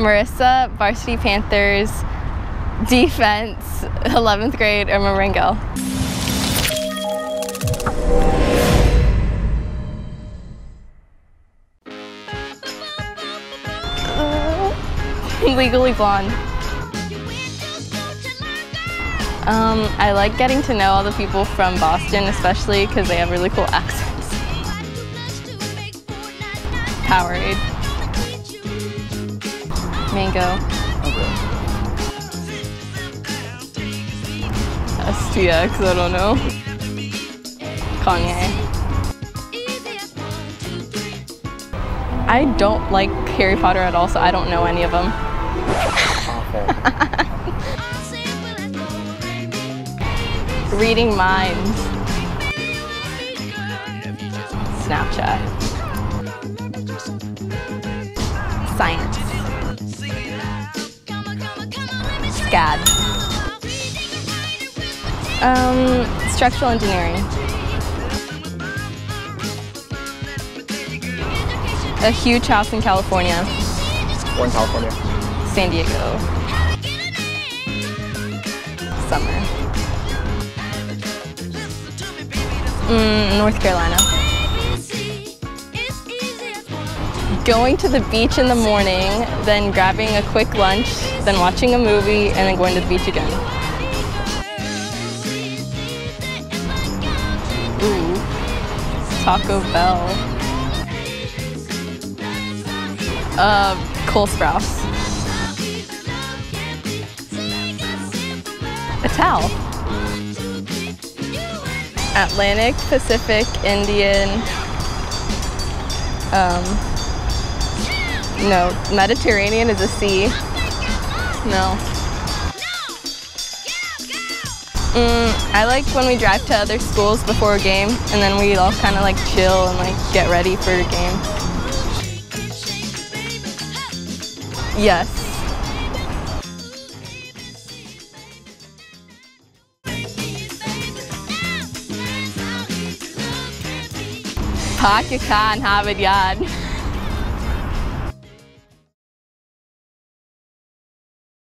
Marissa, Varsity Panthers, defense, 11th grade, or Marengo. Legally Blonde. Um, I like getting to know all the people from Boston, especially because they have really cool accents. Powerade. Mango. STX, I don't know. Kanye. I don't like Harry Potter at all, so I don't know any of them. Reading minds. Snapchat. Science. SCAD. Um, structural engineering. A huge house in California. We're in California. San Diego. Summer. Mm, North Carolina. Going to the beach in the morning, then grabbing a quick lunch, then watching a movie, and then going to the beach again. Ooh, Taco Bell. Uh, Cole Sprouse. A towel. Atlantic, Pacific, Indian. Um, no, Mediterranean is a sea. No. Mm, I like when we drive to other schools before a game and then we all kind of like chill and like get ready for a game. Yes. Harvard Yard.